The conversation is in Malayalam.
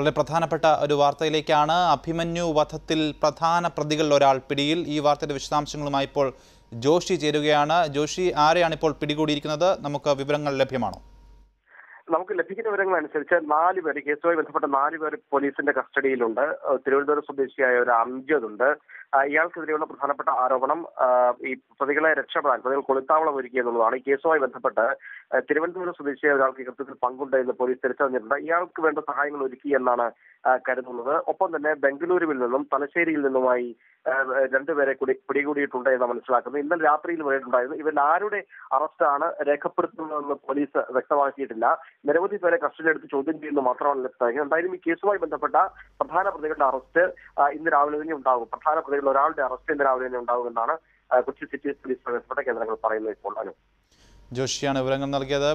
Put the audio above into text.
വളരെ പ്രധാനപ്പെട്ട ഒരു വാർത്തയിലേക്കാണ്. അഭിമന്യു വധത്തിൽ പ്രധാന പ്രതികളിൽ ഒരാൾ പിടിയിൽ. ഈ വാർത്തയുടെ വിശദാംശങ്ങളുമായി ഇപ്പോൾ ജോഷി ചേരുകയാണ്. ജോഷി ആരെയാണ് ഇപ്പോൾ പിടികൂടിയിരിക്കുന്നത്? നമുക്ക് വിവരങ്ങൾ ലഭ്യമാണോ? നമുക്ക് ലഭിക്കുന്ന വിവരങ്ങൾ അനുസരിച്ച് നാല് പേര് കേസുമായി ബന്ധപ്പെട്ട നാല് പേര് പോലീസിന്റെ കസ്റ്റഡിയിലുണ്ട്. തിരുവനന്തപുരം സ്വദേശിയായ ഒരു അംജദ് ഉണ്ട് ഇയാൾക്കെതിരെയുള്ള പ്രധാനപ്പെട്ട ആരോപണം ഈ പ്രതികളെ രക്ഷപ്പെടാൻ പ്രതികൾ കൊളുത്താവളം ഒരുക്കി എന്നുള്ളതാണ്. ഈ കേസുമായി ബന്ധപ്പെട്ട് തിരുവനന്തപുരം സ്വദേശിയായ ഒരാൾക്ക് കൃത്യത്തിൽ പങ്കുണ്ട് എന്ന് പോലീസ് തിരിച്ചറിഞ്ഞിട്ടുണ്ട്. ഇയാൾക്ക് വേണ്ട സഹായങ്ങൾ ഒരുക്കി എന്നാണ് കരുതുന്നത്. ഒപ്പം തന്നെ ബംഗളൂരുവിൽ നിന്നും തലശ്ശേരിയിൽ നിന്നുമായി രണ്ടുപേരെ കൂടി പിടികൂടിയിട്ടുണ്ട് എന്ന് മനസ്സിലാക്കുന്നത്. ഇന്നലെ രാത്രിയിൽ വരെയുണ്ടായിരുന്നു ഇവരിൽ ആരുടെ അറസ്റ്റാണ് രേഖപ്പെടുത്തുന്നതെന്ന് പോലീസ് വ്യക്തമാക്കിയിട്ടില്ല. നിരവധി പേരെ കസ്റ്റഡിയെടുത്ത് ചോദ്യം ചെയ്യുന്നു മാത്രമാണ് ലഭ്യമായത് എന്തായാലും ഈ കേസുമായി ബന്ധപ്പെട്ട പ്രധാന പ്രതികളുടെ അറസ്റ്റ് ഇന്ന് രാവിലെ തന്നെ ഉണ്ടാകും. പ്രധാന പ്രതികളിൽ ഒരാളുടെ അറസ്റ്റ് ഇന്ന് രാവിലെ തന്നെ ഉണ്ടാകുമെന്നാണ് കൊച്ചി സിറ്റി പോലീസ് ബന്ധപ്പെട്ട കേന്ദ്രങ്ങൾ പറയുന്നത് ഇപ്പോൾ ജോഷിയാണ് വിവരങ്ങൾ നൽകിയത്.